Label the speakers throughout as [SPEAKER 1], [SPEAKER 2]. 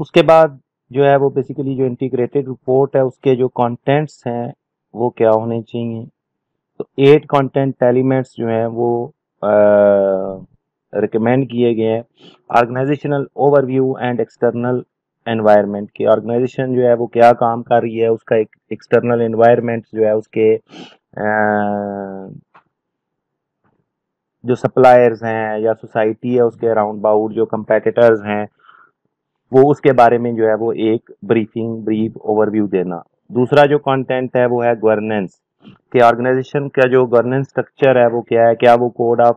[SPEAKER 1] उसके बाद जो है वो बेसिकली जो इंटीग्रेटेड रिपोर्ट है उसके जो कंटेंट्स हैं वो क्या होने चाहिए? तो एट कंटेंट एलिमेंट्स जो हैं वो रिकमेंड किए गए हैं। Organisational overview and external environment की। ऑर्गेनाइजेशन जो है वो क्या काम कर रही है उसका एक एक्सटर्नल एनवायरनमेंट जो है उसके आ, जो सप्लायर्स हैं या सोसाइटी है उसके अराउंड बाउट जो कंपेटिटर्स हैं वो उसके बारे में जो है वो एक ब्रीफिंग ब्रीफ ओवरव्यू देना। दूसरा जो कंटेंट है वो है गवर्नेंस कि ऑर्गेनाइजेशन का जो गवर्नेंस स्ट्रक्चर है वो क्या है? क्या वो कोड ऑफ़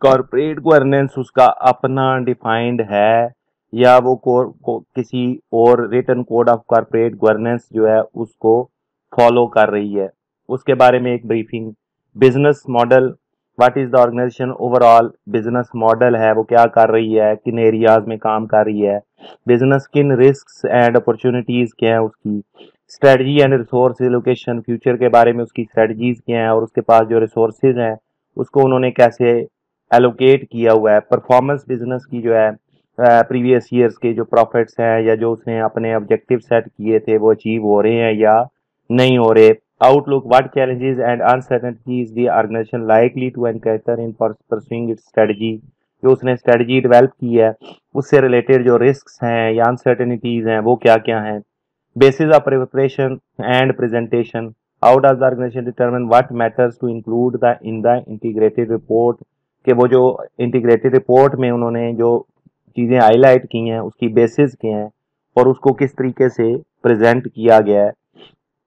[SPEAKER 1] कॉरपोरेट गवर्नेंस उसका अपना डिफाइंड है? या वो को, को किसी और return code of corporate governance जो है उसको फॉलो कर रही है? उसके बारे में एक briefing business model what is the organisation overall business model है? वो क्या कर रही है? किन एरियाज़ में काम कर रही है? बिज़नेस किन रिस्क एंड अपॉर्चुनिटीज़ क्या है उसकी? Strategy and resource allocation future के बारे में उसकी स्ट्रेटजीज क्या है और उसके पास जो रिसोर्सेज हैं, उसको उन्होंने कैसे एलोकेट किया हुआ है? परफॉर्मेंस बिज़नेस की जो है प्रीवियस ईयर्स के जो प्रॉफिट्स हैं या जो उसने अपने ऑब्जेक्टिव सेट किए थे, वो अचीव हो रहे हैं या नहीं हो रहे? Outlook what challenges and uncertainties the organisation likely to encounter in pursuing its strategy जो उसने स्ट्रेटजी डेवलप की है, उससे रिलेटेड जो रिस्क हैं, या अनसर्टेनिटीज हैं, वो क्या क्या हैं? Basis of preparation and presentation how does the organisation determine what matters to include the in the integrated report कि वो जो इंटीग्रेटेड रिपोर्ट में उन्होंने जो चीज़ें हाईलाइट की हैं, उसकी बेसिस के हैं? और उसको किस तरीके से प्रेजेंट किया गया है?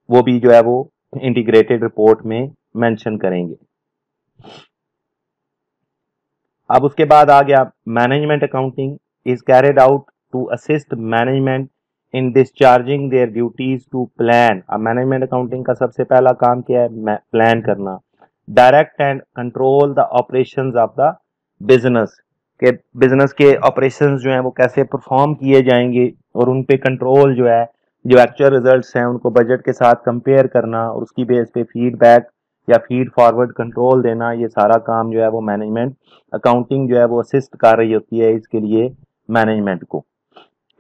[SPEAKER 1] वो भी जो है वो इंटीग्रेटेड रिपोर्ट में मेंशन करेंगे। अब उसके बाद आ गया management accounting is carried out to assist management in discharging their duties to plan अब मैनेजमेंट अकाउंटिंग का सबसे पहला काम क्या है? प्लान करना। Direct and control the operation of the business के बिज़नेस के ऑपरेशन जो हैं वो कैसे परफॉर्म किए जाएँगे और उन पे कंट्रोल जो है जो एक्चुअल रिजल्ट्स हैं, उनको बजट के साथ कंपेयर करना और उसकी बेस पे फीडबैक या फ़ीड फॉरवर्ड कंट्रोल देना, ये सारा काम जो है वो मैनेजमेंट अकाउंटिंग जो है वो असिस्ट कर रही होती है इसके लिए मैनेजमेंट को।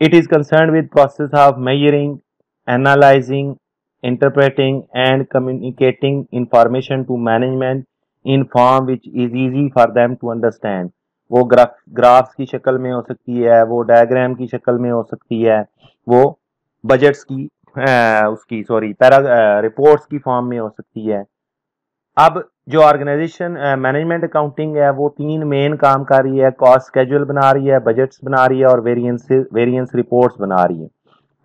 [SPEAKER 1] It is concern with process of measuring analysing interpreting and communicating information to management in form which is easy for them to understand. वो ग्राफ ग्राफ्स की शक्ल में हो सकती है, वो डायग्राम की शक्ल में हो सकती है, वो बजट्स की आ, उसकी सॉरी पैरा रिपोर्ट्स की फॉर्म में हो सकती है। अब जो ऑर्गेनाइजेशन मैनेजमेंट अकाउंटिंग है वो तीन मेन काम कर रही है कॉस्ट स्केजुअल बना रही है बजट्स बना रही है और वेरियंस वेरियंस रिपोर्ट्स बना रही है।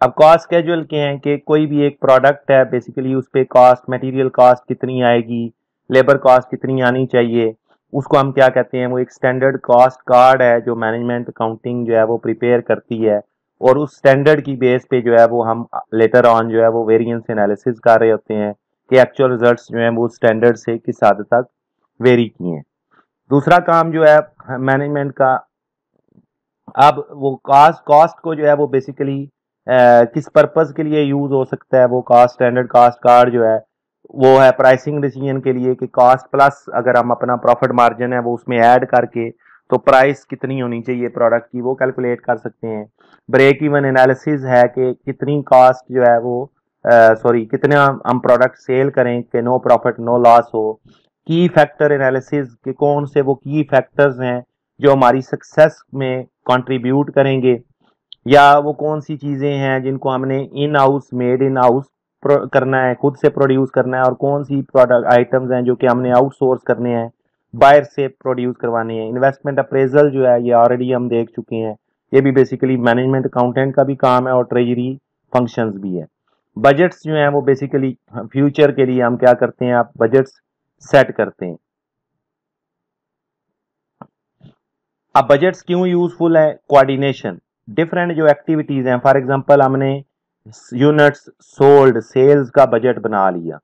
[SPEAKER 1] अब कॉस्ट कैजुअल के हैं कि कोई भी एक प्रोडक्ट है बेसिकली उस पर कॉस्ट मटेरियल कॉस्ट कितनी आएगी लेबर कॉस्ट कितनी आनी चाहिए उसको हम क्या कहते हैं वो एक स्टैंडर्ड कॉस्ट कार्ड है जो मैनेजमेंट अकाउंटिंग जो है वो प्रिपेयर करती है। और उस स्टैंडर्ड की बेस पे जो है वो हम लेटर ऑन जो है वो वेरिएंस एनालिसिस कर रहे होते हैं कि एक्चुअल रिजल्ट्स जो हैं वो स्टैंडर्ड से किस हद तक वेरी किए हैं। दूसरा काम जो है मैनेजमेंट का, अब वो कास्ट कॉस्ट को जो है वो बेसिकली किस पर्पज के लिए यूज़ हो सकता है, वो कास्ट स्टैंडर्ड कास्ट कार्ड जो है, वो है प्राइसिंग डिसीज़न के लिए कि कास्ट प्लस अगर हम अपना प्रॉफिट मार्जिन है वो उसमें ऐड करके तो प्राइस कितनी होनी चाहिए प्रोडक्ट की वो कैलकुलेट कर सकते हैं। ब्रेक इवन एनालिसिस है कि कितनी कास्ट जो है वो सॉरी uh, कितना हम प्रोडक्ट सेल करें कि नो प्रॉफिट नो लॉस हो। की फैक्टर एनालिसिस के कौन से वो की फैक्टर्स हैं जो हमारी सक्सेस में कंट्रीब्यूट करेंगे या वो कौन सी चीज़ें हैं जिनको हमने in house made in house करना है खुद से प्रोड्यूस करना है और कौन सी प्रोडक्ट आइटम्स हैं जो कि हमने आउटसोर्स करने हैं। बाहर से प्रोड्यूस करवाने हैं। इन्वेस्टमेंट अप्रेजल जो है, ये ऑलरेडी हम देख चुके हैं। ये भी बेसिकली मैनेजमेंट अकाउंटेंट का भी काम है और ट्रेजरी फ़ंक्शंस भी है। बजट्स जो हैं, वो बेसिकली फ्यूचर के लिए हम क्या करते हैं, आप बजट्स सेट करते हैं। अब बजट्स क्यों यूजफुल है? कोऑर्डिनेशन डिफरेंट जो एक्टिविटीज़ हैं फॉर एग्जांपल हमने यूनिट्स सोल्ड सेल्स का बजट बना लिया।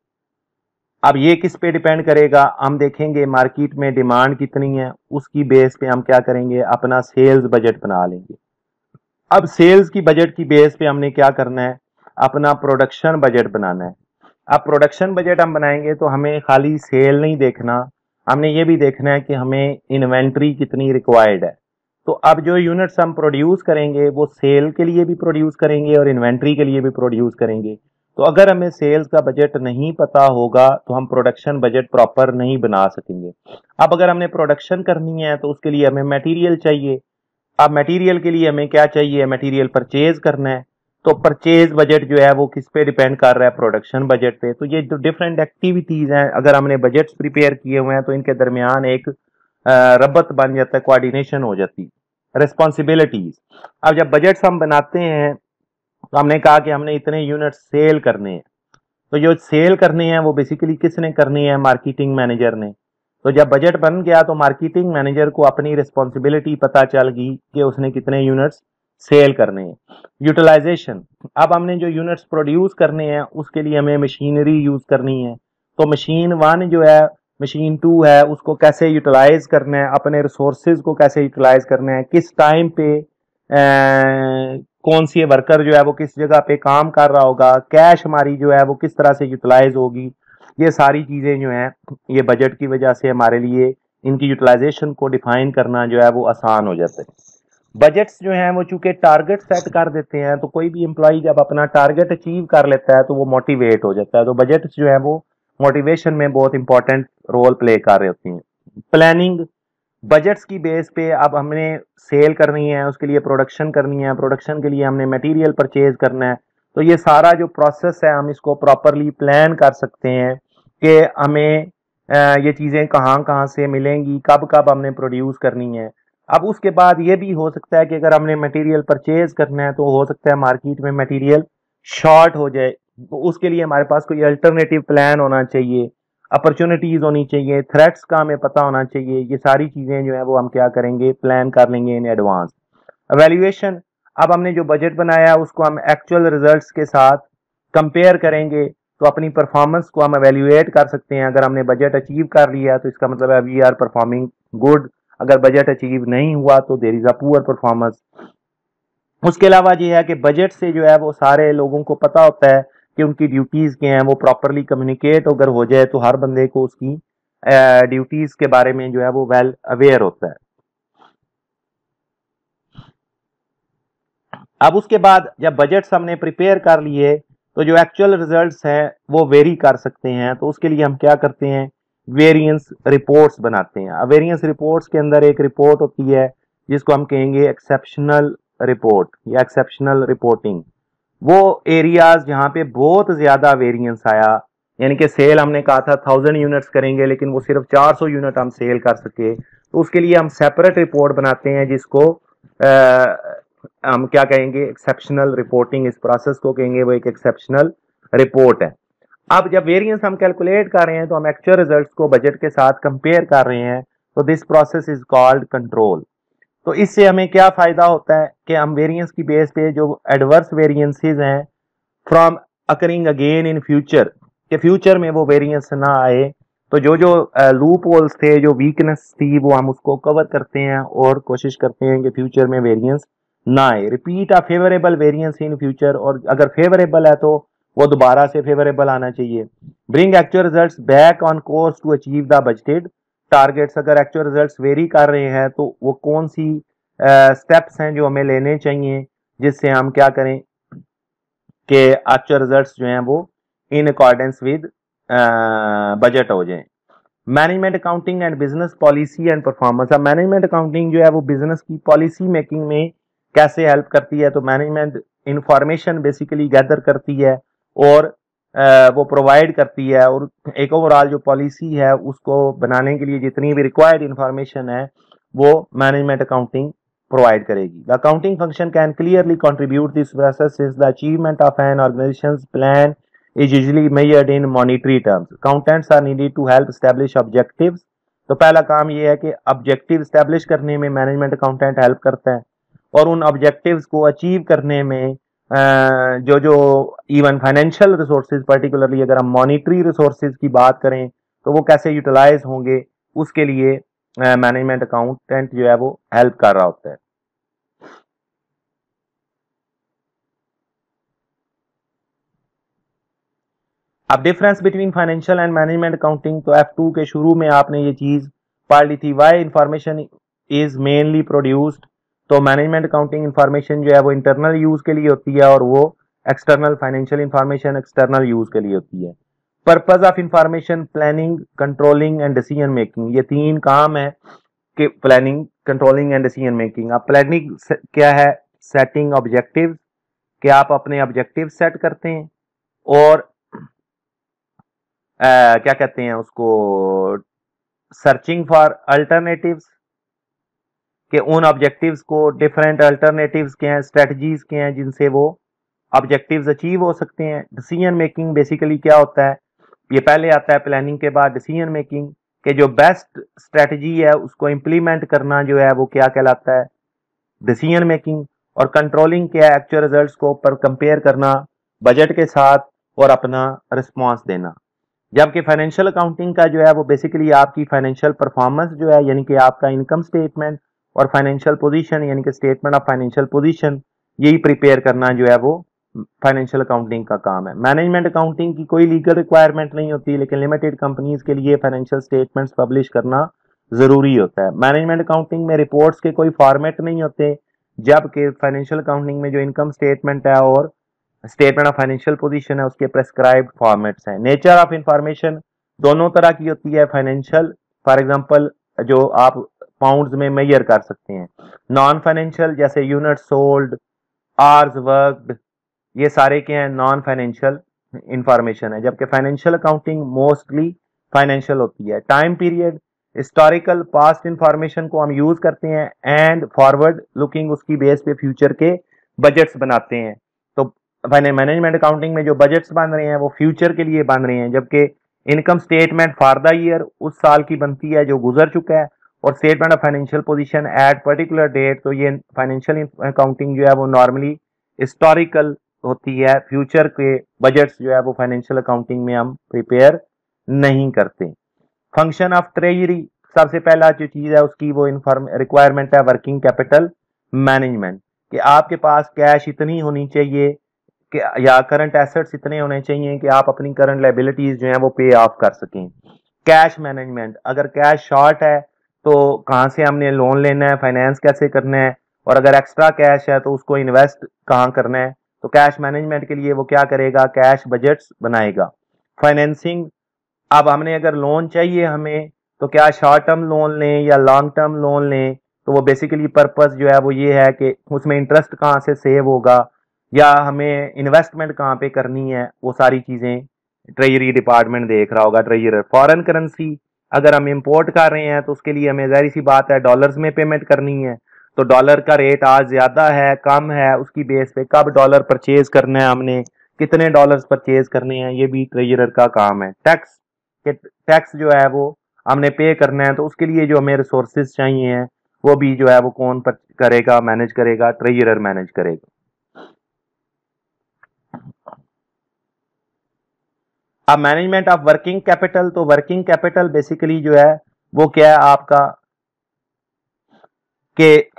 [SPEAKER 1] अब ये किस पे डिपेंड करेगा? हम देखेंगे मार्केट में डिमांड कितनी है, उसकी बेस पे हम क्या करेंगे? अपना सेल्स बजट बना लेंगे। अब सेल्स की बजट की बेस पे हमने क्या करना है? अपना प्रोडक्शन बजट बनाना है। अब प्रोडक्शन बजट हम बनाएँगे तो हमें खाली सेल नहीं देखना। हमने ये भी देखना है कि हमें इन्वेंट्री कितनी रिक्वायर्ड है। तो अब जो यूनिट्स हम प्रोड्यूस करेंगे, वो सेल के लिए भी प्रोड्यूस करेंगे और इन्वेंट्री के लिए भी प्रोड्यूस करेंगे। तो अगर हमें सेल्स का बजट नहीं पता होगा तो हम प्रोडक्शन बजट प्रॉपर नहीं बना सकेंगे। अब अगर हमने प्रोडक्शन करनी है तो उसके लिए हमें मटेरियल चाहिए। अब मटेरियल के लिए हमें क्या चाहिए? मटेरियल परचेज करना है। तो परचेज बजट जो है, वो किस पे डिपेंड कर रहा है? प्रोडक्शन बजट पे। तो ये जो डिफरेंट एक्टिविटीज़ हैं। अगर हमने बजट प्रिपेयर किए हुए हैं तो इनके दरमियान एक रबत बन जाता है कोऑर्डिनेशन हो जाती है। रिस्पॉन्सिबिलिटीज अब जब बजट्स हम बनाते हैं तो हमने कहा कि हमने इतने यूनिट सेल करने हैं। तो जो सेल करने हैं, वो बेसिकली किसने करनी है? मार्केटिंग मैनेजर ने। तो जब बजट बन गया तो मार्केटिंग मैनेजर को अपनी रिस्पॉन्सिबिलिटी पता चल गई कि उसने कितने यूनिट्स सेल करने हैं। यूटिलाइजेशन अब हमने जो यूनिट्स प्रोड्यूस करने हैं, उसके लिए हमें मशीनरी यूज़ करनी है। तो मशीन वन जो है मशीन टू है, उसको कैसे यूटिलाइज करना है? अपने रिसोर्सेज को कैसे यूटिलाइज करना है? किस टाइम पे? कौन सी वर्कर जो है वो किस जगह पे काम कर रहा होगा कैश हमारी जो है वो किस तरह से यूटिलाइज होगी, ये सारी चीज़ें जो हैं, ये बजट की वजह से हमारे लिए इनकी यूटिलाइजेशन को डिफाइन करना जो है वो आसान हो जाता है। बजट्स जो हैं वो चूँकि टारगेट सेट कर देते हैं तो कोई भी एम्प्लॉय जब अपना टारगेट अचीव कर लेता है तो वो मोटिवेट हो जाता है। तो बजट जो है वो मोटिवेशन में बहुत इंपॉर्टेंट रोल प्ले कर रहे होती हैं। प्लानिंग बजट्स की बेस पे अब हमने सेल करनी है, उसके लिए प्रोडक्शन करनी है प्रोडक्शन के लिए हमने मटेरियल परचेज करना है। तो ये सारा जो प्रोसेस है, हम इसको प्रॉपरली प्लान कर सकते हैं कि हमें ये चीज़ें कहाँ कहाँ से मिलेंगी, कब कब हमने प्रोड्यूस करनी है। अब उसके बाद ये भी हो सकता है कि अगर हमने मटेरियल परचेज करना है तो हो सकता है मार्केट में मटेरियल शॉर्ट हो जाए। तो उसके लिए हमारे पास कोई अल्टरनेटिव प्लान होना चाहिए। अपॉर्चुनिटीज़ होनी चाहिए थ्रेट्स का हमें पता होना चाहिए, ये सारी चीज़ें जो है वो हम क्या करेंगे प्लान कर लेंगे इन एडवांस वैल्यूएशन अब हमने जो बजट बनाया, उसको हम एक्चुअल रिजल्ट्स के साथ कंपेयर करेंगे तो अपनी परफॉर्मेंस को हम एवेल्यूएट कर सकते हैं। अगर हमने बजट अचीव कर लिया तो इसका मतलब है वी आर परफॉर्मिंग गुड अगर बजट अचीव नहीं हुआ तो there is a poor performance उसके अलावा ये है कि बजट से जो है, वो सारे लोगों को पता होता है कि उनकी ड्यूटीज़ क्या हैं, वो प्रॉपरली कम्युनिकेट अगर हो जाए तो हर बंदे को उसकी ड्यूटीज़ के बारे में जो है वो वेल अवेयर होता है। अब उसके बाद जब बजट हमने प्रिपेयर कर लिए तो जो एक्चुअल रिजल्ट्स हैं, वो वेरी कर सकते हैं। तो उसके लिए हम क्या करते हैं? वेरिएंस रिपोर्ट्स बनाते हैं। वेरिएंस रिपोर्ट्स के अंदर एक रिपोर्ट होती है, जिसको हम कहेंगे एक्सेप्शनल रिपोर्ट या एक्सेप्शनल रिपोर्टिंग वो एरियाज़ जहाँ पे बहुत ज़्यादा वेरिएंस आया। यानी कि सेल हमने कहा था थाउज़ेंड यूनिट्स करेंगे लेकिन वो सिर्फ़ 400 यूनिट हम सेल कर सके। तो उसके लिए हम सेपरेट रिपोर्ट बनाते हैं जिसको आ, हम क्या कहेंगे? एक्सेप्शनल रिपोर्टिंग इस प्रोसेस को कहेंगे। वो एक एक्सेप्शनल रिपोर्ट है। अब जब वेरिएंस हम कैलकुलेट कर रहे हैं तो हम एक्चुअल रिजल्ट्स को बजट के साथ कंपेयर कर रहे हैं। तो this process is called control तो इससे हमें क्या फ़ायदा होता है कि हम वेरिएंस की बेस पे जो एडवर्स वेरिएंसेस हैं from occurring again in future के फ्यूचर में वो वेरिएंस ना आए तो जो जो लूप होल्स थे, जो वीकनेस थी, वो हम उसको कवर करते हैं और कोशिश करते हैं कि फ्यूचर में वेरिएंस ना आए। Repeat a favourable variance in future और अगर फेवरेबल है तो वो दोबारा से फेवरेबल आना चाहिए। Bring actual result back on course to achieve the budgeted targets अगर एक्चुअल रिजल्ट्स वेरी कर रहे हैं तो वो कौन सी स्टेप्स हैं जो हमें लेने चाहिए, जिससे हम क्या करें कि एक्चुअल रिजल्ट्स जो हैं वो इन अकॉर्डेंस विद बजट हो जाए। Management accounting and business policy and performance अब मैनेजमेंट अकाउंटिंग जो है वो बिज़नेस की पॉलिसी मेकिंग में कैसे हेल्प करती है? तो मैनेजमेंट इंफॉर्मेशन बेसिकली गैदर करती है और वो प्रोवाइड करती है और एक ओवरऑल जो पॉलिसी है उसको बनाने के लिए जितनी भी रिक्वायर्ड इंफॉर्मेशन है, वो मैनेजमेंट अकाउंटिंग प्रोवाइड करेगी। The accounting function can clearly contribute this process is the achievement of an organisation plan is usually measured in monetary terms accountants are needed to help establish objectives तो पहला काम ये है कि objective establish करने में management accountant help करता है और उन ऑब्जेक्टिव्स को अचीव करने में जो जो इवन फाइनेंशियल रिसोर्सेज पर्टिकुलरली अगर हम मॉनिटरी रिसोर्सेज की बात करें तो वो कैसे यूटिलाइज होंगे, उसके लिए मैनेजमेंट अकाउंटेंट जो है वो हेल्प कर रहा होता है। अब difference between financial and management accounting तो एफ़ टू के शुरू में आपने ये चीज़ पढ़ ली थी। Why information is mainly produced तो मैनेजमेंट अकाउंटिंग इन्फॉर्मेशन जो है वो इंटरनल यूज़ के लिए होती है और वो external financial information external use के लिए होती है। Purpose of information planning controlling and decision making ये तीन काम है कि planning controlling and decision making अब प्लानिंग क्या है? सेटिंग ऑब्जेक्टिव कि आप अपने ऑब्जेक्टिव सेट करते हैं और आ, क्या कहते हैं उसको? सर्चिंग फॉर अल्टरनेटिव्स कि उन ऑब्जेक्टिव्स को डिफरेंट अल्टरनेटिव्स के हैं स्ट्रेटजीज के हैं, जिनसे वो ऑब्जेक्टिव्स अचीव हो सकते हैं। डिसीज़न मेकिंग बेसिकली क्या होता है? ये पहले आता है प्लानिंग के बाद डिसीज़न मेकिंग के जो बेस्ट स्ट्रेटजी है, उसको इम्प्लीमेंट करना जो है, वो क्या कहलाता है? डिसीज़न मेकिंग और कंट्रोलिंग क्या है? एक्चुअल रिजल्ट्स को पर कंपेयर करना बजट के साथ और अपना रिस्पॉन्स देना। जबकि फाइनेंशियल अकाउंटिंग का जो है, वो बेसिकली आपकी फाइनेंशियल परफॉर्मेंस जो है, यानी कि आपका इनकम स्टेटमेंट और फाइनेंशियल पोजीशन यानी कि स्टेटमेंट ऑफ़ फाइनेंशियल पोजीशन यही प्रिपेयर करना जो है वो फाइनेंशियल अकाउंटिंग का काम है। मैनेजमेंट अकाउंटिंग की कोई लीगल रिक्वायरमेंट नहीं होती, लेकिन लिमिटेड कंपनीज़ के लिए फाइनेंशियल स्टेटमेंट्स पब्लिश करना ज़रूरी होता है। मैनेजमेंट अकाउंटिंग में रिपोर्ट्स के कोई फॉर्मेट नहीं होते, जबकि फाइनेंशियल अकाउंटिंग में जो इनकम स्टेटमेंट है और स्टेटमेंट ऑफ़ फाइनेंशियल पोजीशन है, उसके प्रेस्क्राइब फॉर्मेट्स हैं। नेचर ऑफ़ इंफॉर्मेशन दोनों तरह की होती है। फाइनेंशियल फॉर एग्जांपल जो आप पाउंड्स में मैयर कर सकते हैं। नॉन फाइनेंशियल जैसे यूनिट सोल्ड आर्स वर्कड ये सारे क्या हैं नॉन फाइनेंशियल इंफॉर्मेशन है। जबकि फाइनेंशियल अकाउंटिंग मोस्टली फाइनेंशियल होती है। Time period historical past information को हम यूज़ करते हैं एंड फॉरवर्ड लुकिंग उसकी बेस पे फ्यूचर के बजट्स बनाते हैं। तो मैनेजमेंट अकाउंटिंग में जो बजट्स बन रहे हैं, वो फ्यूचर के लिए बन रहे हैं। जबकि income statement for the year उस साल की बनती है, जो गुजर चुका है। और statement of financial position at particular date तो ये फाइनेंशियल अकाउंटिंग जो है वो नॉर्मली हिस्टोरिकल होती है। फ्यूचर के बजट्स जो है वो फाइनेंशियल अकाउंटिंग में हम प्रिपेयर नहीं करते। फ़ंक्शन ऑफ़ ट्रेजरी सबसे पहला जो चीज़ है उसकी वो इन्फॉर्म रिक्वायरमेंट है वर्किंग कैपिटल मैनेजमेंट कि आपके पास कैश इतनी होनी चाहिए कि, या करंट एसेट्स इतने होने चाहिए कि आप अपनी करंट लाइबिलिटीज जो है वो पे ऑफ़ कर सकें। कैश मैनेजमेंट अगर कैश शॉर्ट है तो कहाँ से हमने लोन लेना है फाइनेंस कैसे करना है? और अगर एक्स्ट्रा कैश है तो उसको इन्वेस्ट कहाँ करना है? तो कैश मैनेजमेंट के लिए वो क्या करेगा? कैश बजट्स बनाएगा। फाइनेंसिंग अब हमने अगर लोन चाहिए हमें तो क्या शॉर्ट टर्म लोन लें या लॉन्ग टर्म लोन लें? तो वो बेसिकली पर्पस जो है वो ये है कि उसमें इंटरेस्ट कहाँ से सेव होगा? या हमें इन्वेस्टमेंट कहाँ पे करनी है? वो सारी चीज़ें ट्रेजरी डिपार्टमेंट देख रहा होगा ट्रेजर फॉरेन करेंसी अगर हम इम्पोर्ट कर रहे हैं तो उसके लिए हमें ज़ाहिर सी बात है डॉलर्स में पेमेंट करनी है। तो डॉलर का रेट आज ज़्यादा है, कम है, उसकी बेस पे कब डॉलर परचेज करना है हमने, कितने डॉलर्स परचेज करने हैं, ये भी ट्रेजरर का काम है। टैक्स टैक्स जो है वो हमने पे करना है तो उसके लिए जो हमें रिसोर्सेज चाहिए हैं, वो भी जो है वो कौन करेगा मैनेज करेगा ट्रेजरर मैनेज करेगा। अब मैनेजमेंट ऑफ़ वर्किंग कैपिटल तो वर्किंग कैपिटल बेसिकली जो है, वो क्या है आपका? कि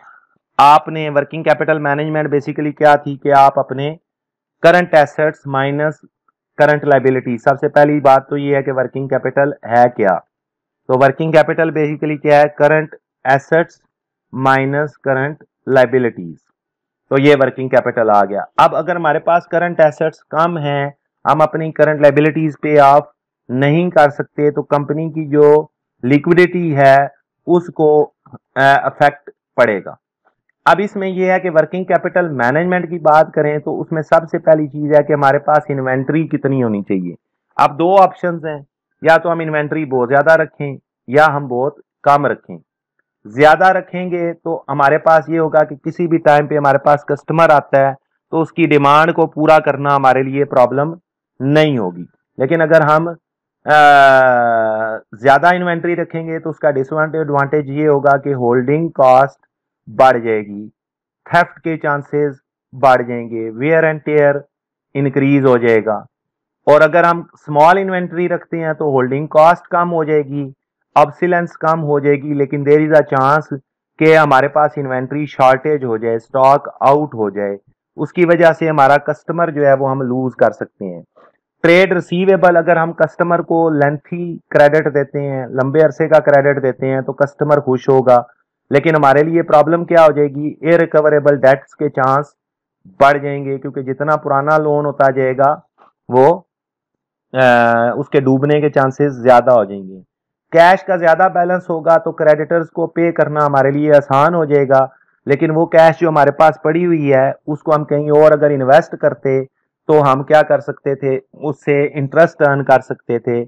[SPEAKER 1] आपने वर्किंग कैपिटल मैनेजमेंट बेसिकली क्या थी कि आप अपने current assets minus current liability सबसे पहली बात तो ये है कि वर्किंग कैपिटल है क्या? तो वर्किंग कैपिटल बेसिकली क्या है? Current assets minus current liabilities तो ये वर्किंग कैपिटल आ गया। अब अगर हमारे पास करंट एसेट्स कम हैं हम अपनी करंट लाइबिलिटीज पे ऑफ़ नहीं कर सकते तो कंपनी की जो लिक्विडिटी है, उसको अफेक्ट पड़ेगा। अब इसमें यह है कि वर्किंग कैपिटल मैनेजमेंट की बात करें तो उसमें सबसे पहली चीज़ है कि हमारे पास इन्वेंट्री कितनी होनी चाहिए। अब दो ऑप्शंस हैं, या तो हम इन्वेंट्री बहुत ज़्यादा रखें, या हम बहुत कम रखें। ज़्यादा रखेंगे तो हमारे पास ये होगा कि किसी भी टाइम पे हमारे पास कस्टमर आता है तो उसकी डिमांड को पूरा करना हमारे लिए प्रॉब्लम नहीं होगी। लेकिन अगर हम ज़्यादा इन्वेंट्री रखेंगे तो उसका डिसएडवांटेज ये होगा कि होल्डिंग कॉस्ट बढ़ जाएगी। थेफ्ट के चांसेस बढ़ जाएँगे। वेयर एंड टेयर इंक्रीज हो जाएगा। और अगर हम स्मॉल इन्वेंट्री रखते हैं तो होल्डिंग कॉस्ट कम हो जाएगी ऑब्सिलेंस कम हो जाएगी, लेकिन देर इज़ अ चांस कि हमारे पास इन्वेंट्री शॉर्टेज हो जाए स्टॉक आउट हो जाए। उसकी वजह से हमारा कस्टमर जो है वो हम लूज कर सकते हैं। ट्रेड रिसीवेबल अगर हम कस्टमर को लेंथी क्रेडिट देते हैं लंबे अरसे का क्रेडिट देते हैं तो कस्टमर खुश होगा। लेकिन हमारे लिए प्रॉब्लम क्या हो जाएगी? इरिकवरेबल डेट्स के चांस बढ़ जाएँगे क्योंकि जितना पुराना लोन होता जाएगा वो आ, उसके डूबने के चांसेस ज़्यादा हो जाएँगे। कैश का ज़्यादा बैलेंस होगा तो क्रेडिटर्स को पे करना हमारे लिए आसान हो जाएगा। लेकिन वो कैश जो हमारे पास पड़ी हुई है उसको हम कहीं और अगर इन्वेस्ट करते तो हम क्या कर सकते थे? उससे इंटरेस्ट अर्न कर सकते थे।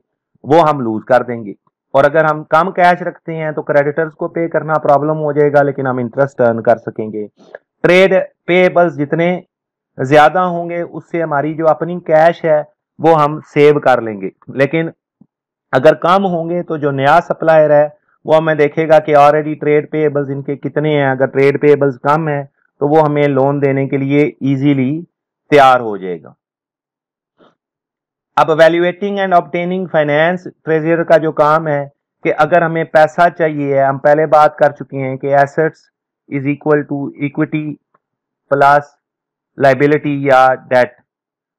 [SPEAKER 1] वो हम लूज कर देंगे। और अगर हम कम कैश रखते हैं तो क्रेडिटर्स को पे करना प्रॉब्लम हो जाएगा, लेकिन हम इंटरेस्ट अर्न कर सकेंगे। ट्रेड पेबल्स जितने ज़्यादा होंगे, उससे हमारी जो अपनी कैश है, वो हम सेव कर लेंगे। लेकिन अगर कम होंगे तो जो नया सप्लायर है, वो हमें देखेगा कि ऑलरेडी ट्रेड पेबल्स इनके कितने हैं। अगर ट्रेड पेबल्स कम है तो वो हमें लोन देने के लिए इजीली तैयार हो जाएगा। अब valuating and obtaining finance treasure का जो काम है कि अगर हमें पैसा चाहिए है, हम पहले बात कर चुके हैं कि assets is equal to equity plus liability या डेट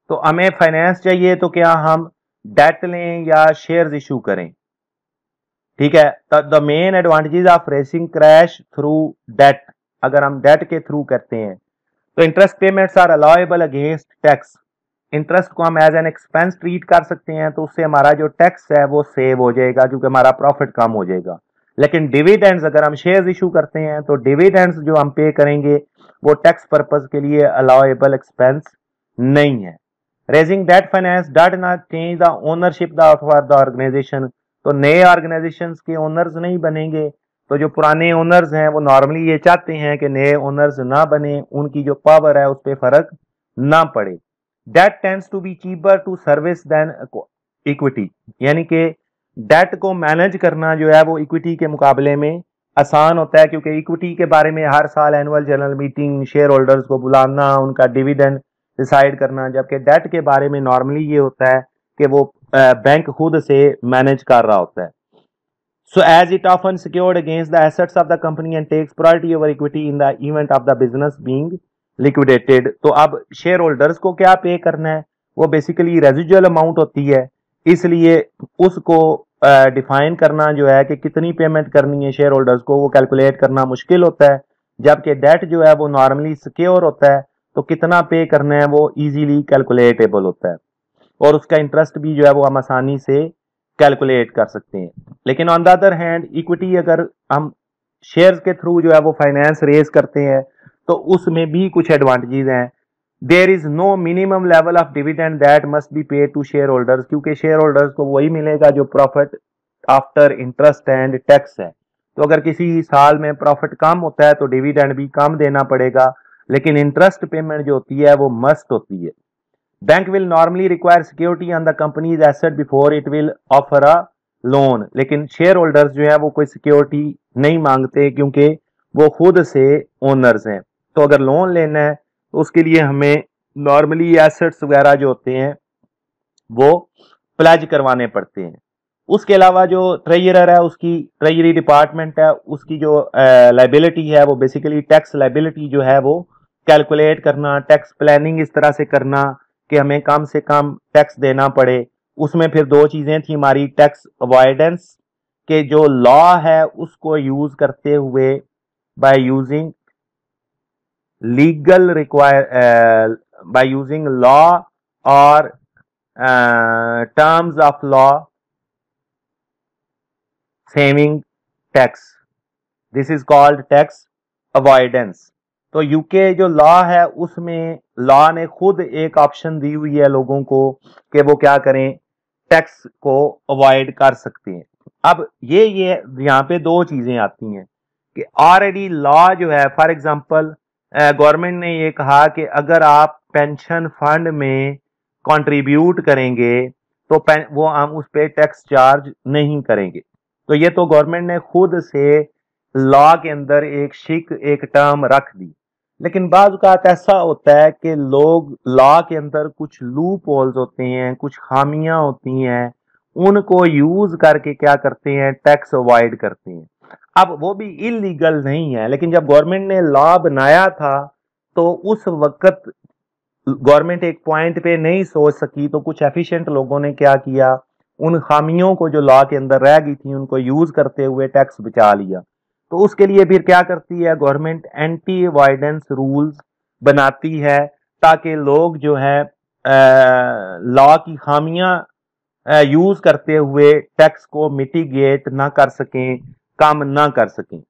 [SPEAKER 1] तो हमें फाइनेंस चाहिए तो क्या हम डेट लें या शेयर्स इशू करें? ठीक है? The main advantages of raising cash through debt अगर हम डेट के थ्रू करते हैं तो interest payments are allowable against tax interest को हम एज एन एक्सपेंस ट्रीट कर सकते हैं तो उससे हमारा जो टैक्स है, वो सेव हो जाएगा, क्योंकि हमारा प्रॉफिट कम हो जाएगा। लेकिन डिविडेंड्स अगर हम शेयर्स इशू करते हैं तो डिविडेंड्स जो हम पे करेंगे, वो टैक्स पर्पज के लिए अलाउेबल एक्सपेंस नहीं है। Raising debt finance does not change the ownership the organisation तो नए ऑर्गेनाइजेशन के ओनर्स नहीं बनेंगे तो जो पुराने ओनर्स हैं, वो नॉर्मली ये चाहते हैं कि नए ओनर्स ना बने, उनकी जो पावर है, उस पर फ़र्क ना पड़े। Debt tends to be cheaper to service than equity यानी कि डेट को मैनेज करना जो है, वो इक्विटी के मुकाबले में आसान होता है, क्योंकि इक्विटी के बारे में हर साल annual general meeting share holders को बुलाना, उनका डिविडेंड डिसाइड करना, जबकि डेट के बारे में नॉर्मली ये होता है कि वो बैंक खुद से मैनेज कर रहा होता है। So as it often secured against the assets of the company and takes priority over equity in the event of the business being liquidated. तो अब शेयर होल्डर्स को क्या पे करना है वो बेसिकली रेजिजुअल अमाउंट होती है इसलिए उसको डिफाइन uh, करना जो है कि कितनी पेमेंट करनी है शेयर होल्डर्स को वो कैलकुलेट करना मुश्किल होता है जबकि डेट जो है वो नॉर्मली सिक्योर होता है तो कितना पे करना है वो इजीली कैलकुलेटेबल होता है और उसका इंटरेस्ट भी जो है वो हम आसानी से कैलकुलेट कर सकते हैं। लेकिन on the other hand equity अगर हम शेयर्स के थ्रू जो है वो फाइनेंस रेज करते हैं तो उसमें भी कुछ एडवांटेजेस हैं। There is no minimum level of dividend that must be paid to share holders क्योंकि शेयर होल्डर्स को वही मिलेगा जो profit after interest and tax है। तो अगर किसी साल में प्रॉफिट कम होता है तो डिविडेंड भी कम देना पड़ेगा, लेकिन इंटरेस्ट पेमेंट जो होती है, वो मस्ट होती है। Bank will normally require security on the company's asset before it will offer a loan लेकिन शेयर होल्डर्स जो है, वो कोई सिक्योरिटी नहीं मांगते क्योंकि वो खुद से ओनर्स हैं। तो अगर लोन लेना है तो उसके लिए हमें नॉर्मली एसेट्स वगैरह जो होते हैं, वो प्लेज करवाने पड़ते हैं। उसके अलावा जो ट्रेजरर है, उसकी ट्रेजरी डिपार्टमेंट है, उसकी जो लाइबिलिटी है, वो बेसिकली टैक्स लाइबिलिटी जो है, वो कैलकुलेट करना टैक्स प्लानिंग इस तरह से करना कि हमें कम से कम टैक्स देना पड़े। उसमें फिर दो चीज़ें थी हमारी टैक्स अवॉइडेंस के जो लॉ है, उसको यूज़ करते हुए by using legal require by using law और terms of law saving tax this is called tax avoidance तो यूके जो लॉ है, उसमें लॉ ने खुद एक ऑप्शन दी हुई है लोगों को कि वो क्या करें टैक्स को अवॉइड कर सकते हैं। अब ये ये यहाँ पे दो चीज़ें आती हैं कि ऑलरेडी लॉ जो है फॉर एग्जांपल गवर्नमेंट ने ये कहा कि अगर आप पेंशन फंड में कंट्रीब्यूट करेंगे तो वो हम उस पर टैक्स चार्ज नहीं करेंगे। तो ये तो गवर्नमेंट ने खुद से लॉ के अंदर एक शिक एक टर्म रख दी। लेकिन बाज ऐसा होता है कि लोग लॉ के अंदर कुछ लूप होल्स होते हैं, कुछ खामियाँ होती हैं, उनको यूज़ करके क्या करते हैं टैक्स अवॉइड करते हैं। अब वो भी इलीगल नहीं है, लेकिन जब गवर्नमेंट ने लॉ बनाया था तो उस वक्त गवर्नमेंट एक पॉइंट पे नहीं सोच सकी तो कुछ एफिशिएंट लोगों ने क्या किया? उन खामियों को जो लॉ के अंदर रह गई थी, उनको यूज़ करते हुए टैक्स बचा लिया। तो उसके लिए फिर क्या करती है गवर्नमेंट एंटी अवॉइडेंस रूल्स बनाती है, ताकि लोग जो है लॉ की खामियाँ यूज़ करते हुए टैक्स को मिटिगेट ना कर सकें, कम ना कर सकें।